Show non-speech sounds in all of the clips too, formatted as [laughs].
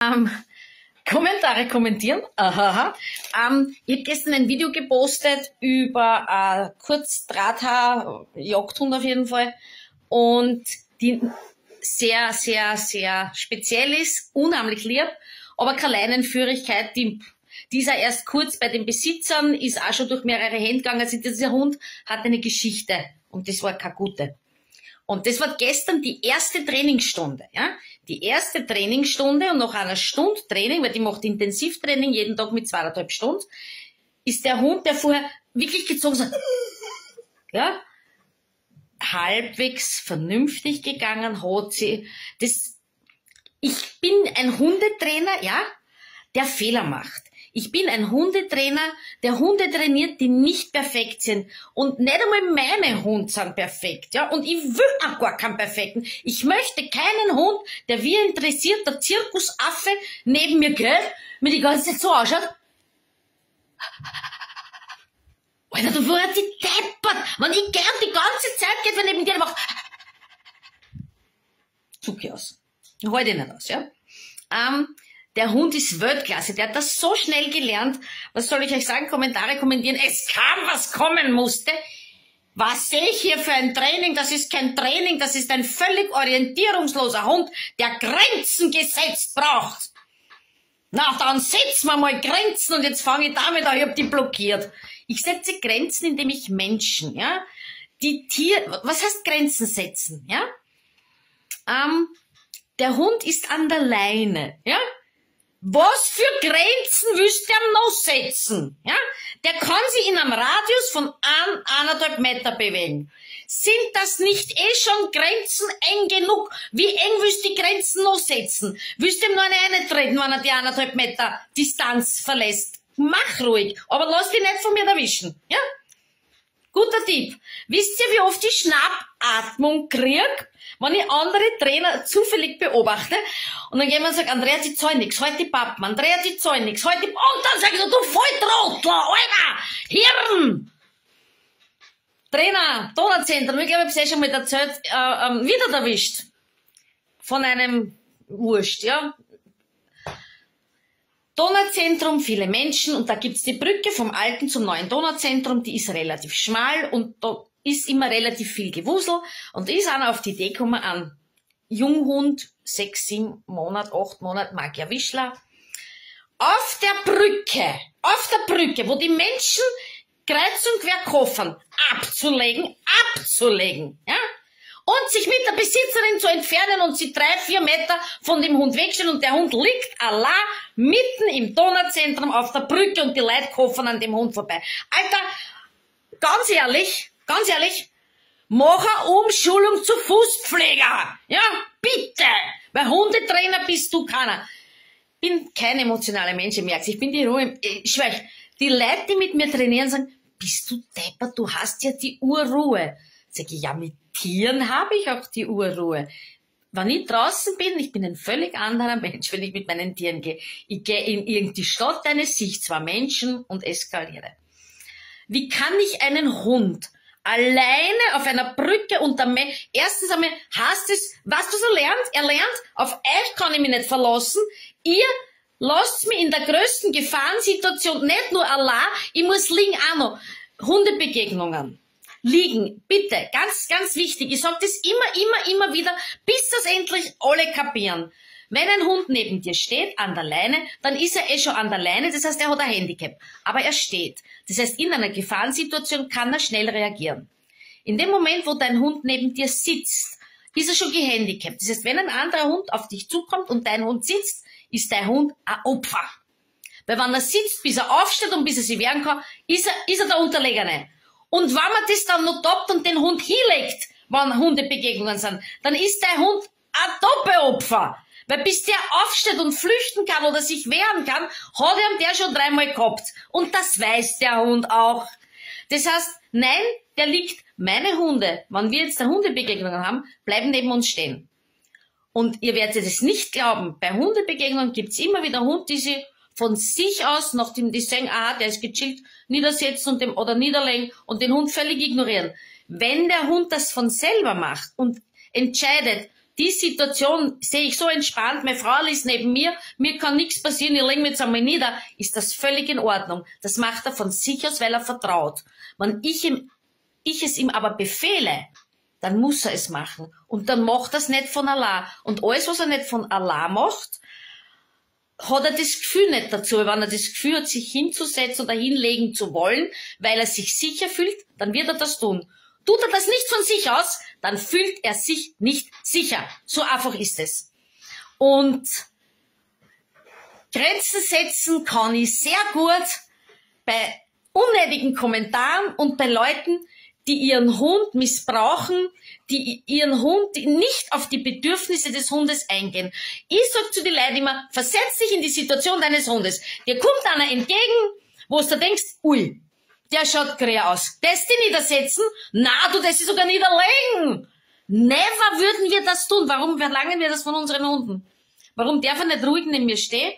Ähm, Kommentare kommentieren. Aha. Ähm, ich habe gestern ein Video gepostet über äh, Kurzdrahthaar, Jagdhund auf jeden Fall, und die sehr, sehr, sehr speziell ist, unheimlich lieb, aber keine Leinenführigkeit, die dieser erst kurz bei den Besitzern, ist auch schon durch mehrere Hände gegangen. Also dieser Hund hat eine Geschichte und das war keine gute. Und das war gestern die erste Trainingsstunde, ja. Die erste Trainingsstunde und nach einer Stunde Training, weil die macht Intensivtraining jeden Tag mit zweieinhalb Stunden, ist der Hund, der vorher wirklich gezogen hat, [laughs] ja, halbwegs vernünftig gegangen, hat sie, das, ich bin ein Hundetrainer, ja, der Fehler macht. Ich bin ein Hundetrainer, der Hunde trainiert, die nicht perfekt sind. Und nicht einmal meine Hunde sind perfekt, ja. Und ich will auch gar keinen perfekten. Ich möchte keinen Hund, der wie ein interessierter Zirkusaffe neben mir geht, mir die ganze Zeit so ausschaut. Alter, du wirst die deppert. Wenn ich und die ganze Zeit geht, wenn neben dir macht. Zucke aus. Heute nicht aus, ja. Ähm, der Hund ist Weltklasse. Der hat das so schnell gelernt. Was soll ich euch sagen? Kommentare kommentieren. Es kam, was kommen musste. Was sehe ich hier für ein Training? Das ist kein Training. Das ist ein völlig orientierungsloser Hund, der Grenzen gesetzt braucht. Na, dann setzen wir mal Grenzen und jetzt fange ich damit an, ich hab die blockiert. Ich setze Grenzen, indem ich Menschen, ja, die Tier, was heißt Grenzen setzen, ja? Ähm, der Hund ist an der Leine, ja? Was für Grenzen willst du noch setzen? Ja? Der kann sich in einem Radius von ein, eineinhalb Meter bewegen. Sind das nicht eh schon Grenzen eng genug? Wie eng willst du die Grenzen noch setzen? Willst du ihm noch eine treten, wenn er die eineinhalb Meter Distanz verlässt? Mach ruhig, aber lass dich nicht von mir erwischen. Ja? Guter Tipp. Wisst ihr, wie oft ich Schnappatmung krieg? Wenn ich andere Trainer zufällig beobachte und dann jemand sagt, Andrea, die zahlen nix, die Pappen, Andrea, die zahlen nix, die, und dann sag ich, du Volltrottel, Alter, Hirn! Trainer, Donauzentrum, ich glaube, ich hab's eh schon mal erzählt, äh, äh, wieder erwischt. Von einem Wurst, ja. Donauzentrum, viele Menschen. Und da gibt's die Brücke vom alten zum neuen Donauzentrum, die ist relativ schmal und da ist immer relativ viel Gewusel. Und ist einer auf die Idee gekommen, ein Junghund, sechs, sieben Monate, acht Monate, Magia Wischler, auf der Brücke, auf der Brücke, wo die Menschen kreuz und quer koffern, abzulegen, abzulegen, ja, und sich mit der Besitzerin zu entfernen und sie drei, vier Meter von dem Hund wegstellen und der Hund liegt Allah mitten im Donauzentrum auf der Brücke und die Leute koffern an dem Hund vorbei. Alter, ganz ehrlich, Ganz ehrlich, mach eine Umschulung zu Fußpfleger. Ja, bitte. Weil Hundetrainer bist du keiner. Bin kein emotionaler Mensch, ich merk's. Ich bin die Ruhe. Ich schwör, die Leute, die mit mir trainieren, sagen, bist du deppert, du hast ja die Urruhe. Sag ich, ja, mit Tieren habe ich auch die Urruhe. Wenn ich draußen bin, ich bin ein völlig anderer Mensch, wenn ich mit meinen Tieren gehe. Ich gehe in irgendeine Stadt, eine Sicht, zwar Menschen und eskaliere. Wie kann ich einen Hund alleine auf einer Brücke unter mir. Erstens einmal heißt es, was du so lernst, er lernt, auf euch kann ich mich nicht verlassen. Ihr lasst mich in der größten Gefahrensituation nicht nur Allah, ich muss liegen auch noch. Hundebegegnungen. Liegen, bitte, ganz, ganz wichtig. Ich sag das immer, immer, immer wieder, bis das endlich alle kapieren. Wenn ein Hund neben dir steht, an der Leine, dann ist er eh schon an der Leine, das heißt, er hat ein Handicap. Aber er steht. Das heißt, in einer Gefahrensituation kann er schnell reagieren. In dem Moment, wo dein Hund neben dir sitzt, ist er schon gehandicapt. Das heißt, wenn ein anderer Hund auf dich zukommt und dein Hund sitzt, ist dein Hund ein Opfer. Weil wenn er sitzt, bis er aufsteht und bis er sich wehren kann, ist er, ist er der Unterlegene. Und wenn man das dann noch toppt und den Hund hinlegt, wenn Hundebegegnungen sind, dann ist dein Hund ein Doppelopfer. Weil bis der aufsteht und flüchten kann oder sich wehren kann, hat er der schon dreimal gehabt. Und das weiß der Hund auch. Das heißt, nein, der liegt, meine Hunde, wenn wir jetzt eine Hundebegegnung haben, bleiben neben uns stehen. Und ihr werdet es nicht glauben, bei Hundebegegnungen gibt's immer wieder Hunde, die sich von sich aus, nachdem die sagen, ah, der ist gechillt, niedersetzen und dem, oder niederlegen und den Hund völlig ignorieren. Wenn der Hund das von selber macht und entscheidet, die Situation sehe ich so entspannt, meine Frau ist neben mir, mir kann nichts passieren, ich lege mich jetzt einmal nieder, ist das völlig in Ordnung. Das macht er von sich aus, weil er vertraut. Wenn ich, ihm, ich es ihm aber befehle, dann muss er es machen. Und dann macht er es nicht von Allah. Und alles, was er nicht von Allah macht, hat er das Gefühl nicht dazu. Wenn er das Gefühl hat, sich hinzusetzen oder hinlegen zu wollen, weil er sich sicher fühlt, dann wird er das tun. Tut er das nicht von sich aus, dann fühlt er sich nicht sicher. So einfach ist es. Und Grenzen setzen kann ich sehr gut bei unnötigen Kommentaren und bei Leuten, die ihren Hund missbrauchen, die ihren Hund nicht auf die Bedürfnisse des Hundes eingehen. Ich sag zu den Leuten immer, versetz dich in die Situation deines Hundes. Dir kommt einer entgegen, wo du denkst, ui, der schaut grä aus. Das die niedersetzen? Na, du, das ist sogar niederlegen. Never würden wir das tun. Warum verlangen wir das von unseren Hunden? Warum darf er nicht ruhig neben mir stehen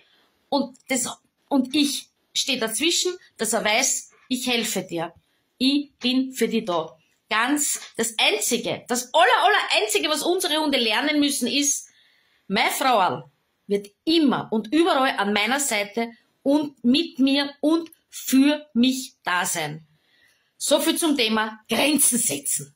und das, und ich stehe dazwischen, dass er weiß, ich helfe dir. Ich bin für dich da. Ganz, das einzige, das aller, aller einzige, was unsere Hunde lernen müssen, ist, meine Frau wird immer und überall an meiner Seite und mit mir und für mich da sein. So viel zum Thema Grenzen setzen.